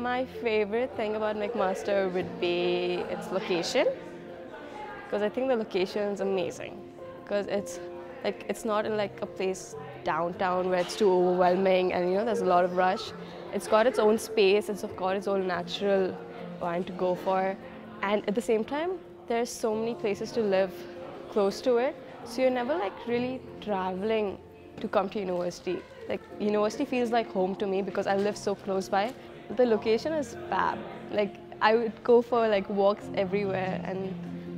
My favorite thing about McMaster would be its location, because I think the location is amazing. Because it's like it's not in like a place downtown where it's too overwhelming and you know there's a lot of rush. It's got its own space. It's got its own natural wine to go for, and at the same time, there's so many places to live close to it. So you're never like really traveling to come to university. Like university feels like home to me because I live so close by. The location is fab. Like I would go for like walks everywhere and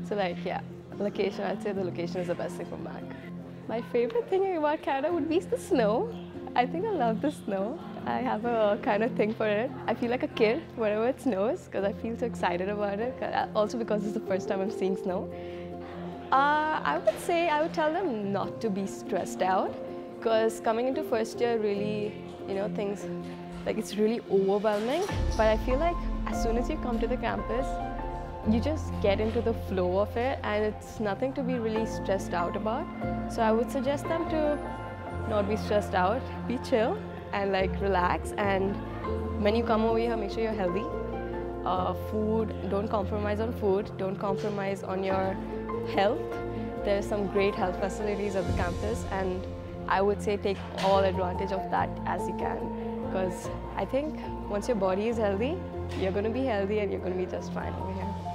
so like yeah, location, I'd say the location is the best thing for Mac. My favorite thing about Canada would be the snow. I think I love the snow. I have a kind of thing for it. I feel like a kid whenever it snows because I feel so excited about it. Also because it's the first time I'm seeing snow. Uh, I would say I would tell them not to be stressed out because coming into first year really, you know, things like it's really overwhelming. But I feel like as soon as you come to the campus, you just get into the flow of it and it's nothing to be really stressed out about. So I would suggest them to not be stressed out, be chill and like relax and when you come over here, make sure you're healthy. Uh, food, don't compromise on food, don't compromise on your health. There's some great health facilities at the campus and I would say take all advantage of that as you can because I think once your body is healthy, you're going to be healthy and you're going to be just fine over here.